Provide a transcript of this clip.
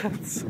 cats.